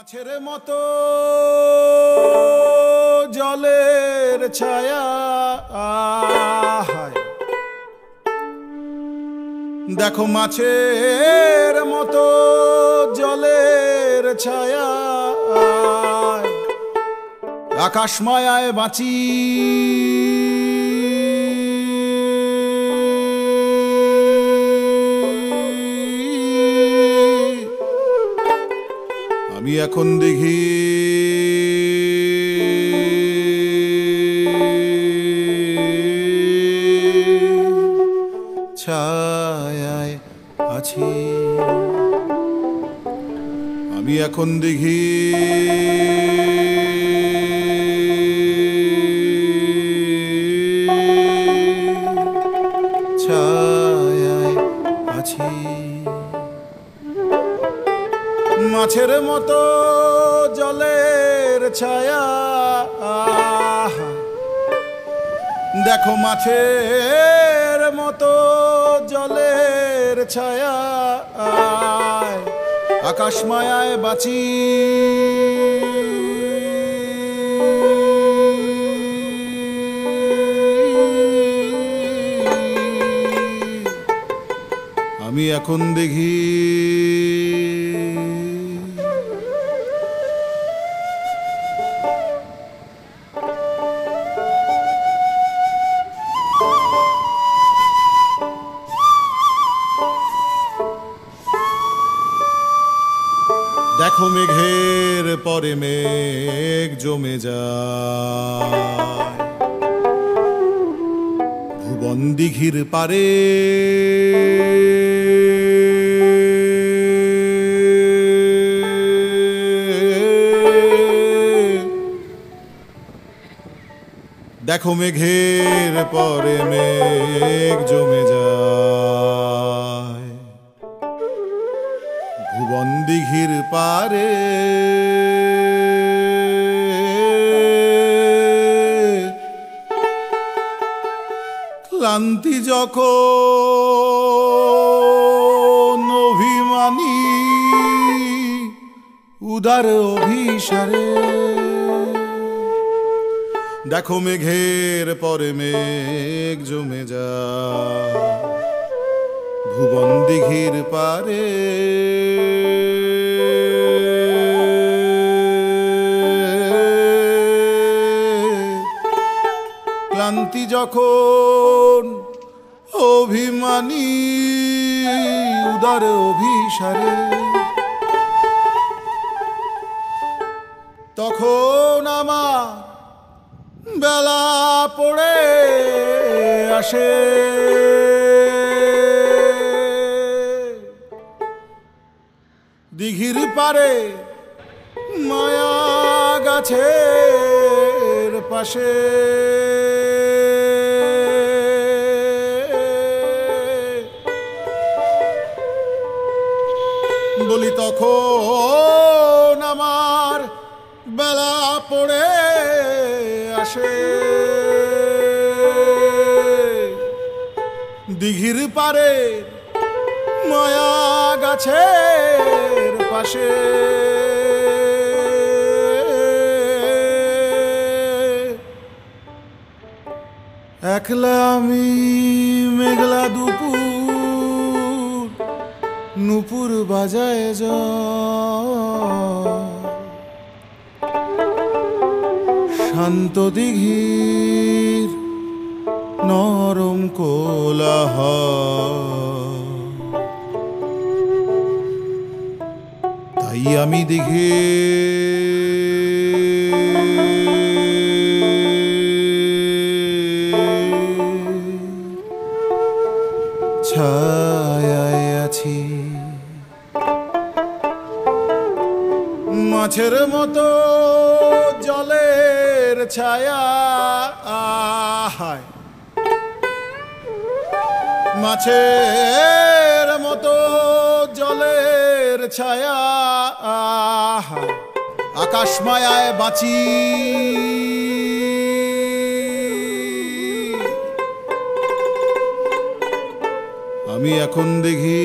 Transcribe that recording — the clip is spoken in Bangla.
মাছের মতো জলের ছায়া। দেখো মাছের মতো জলের ছায়া। আকাশ মায়ায় বাঁচি আমি এখন দেখি। ছায়ায় আছি। আমি এখন দেখি। ছায়ায় আছি। মাছের মতো জলের ছায়া। দেখো মাছের মতো জলের ছায়া। আকাশ মায়ায় বাঁচি আমি এখন দেখি দেখো মেঘের পরে মেঘ জমে যায়। ভুবন দিঘির পারে দেখো মেঘের পরে মেঘ জমে যায়। ভুবন দিঘির পারে। ক্লান্তি যখন অভিমানী, উদার অভিসারে। দেখো মেঘের পরে মেঘ জমে যা ভুবন দিঘির পারে। ক্লান্তি যখন অভিমানী, উদার অভিসারে, তখন আমার বেলা পড়ে আসে। দিঘির পারে মায়া গাছের পাশে বলি তখন আমার বেলা পড়ে আসে। দিঘির পারে মায়া গাছের পাশে। একলা আমি বাজায় শান্ত দিঘির নরম কোলাহ তাই আমি দিঘে মাছের মতো জলের ছায়া আহায় মাছের মতো জলের ছায়া আহায় আকাশ মায়ায় বাঁচি। আমি এখন দেখি